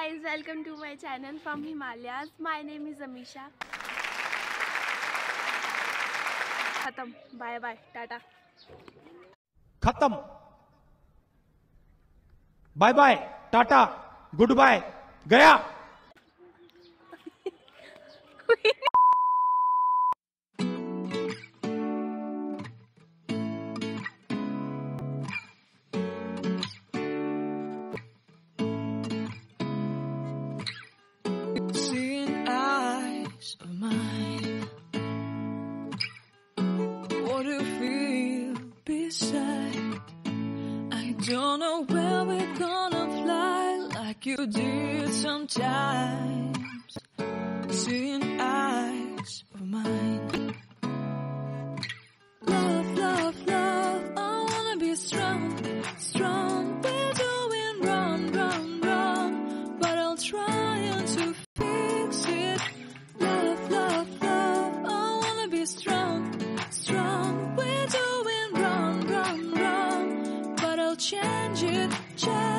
guys, welcome to my channel from Himalayas. My name is Amisha. खत्म bye bye tata खत्म bye bye tata goodbye गया You feel beside? I don't know where we're gonna fly like you did sometimes. Seeing. change it, change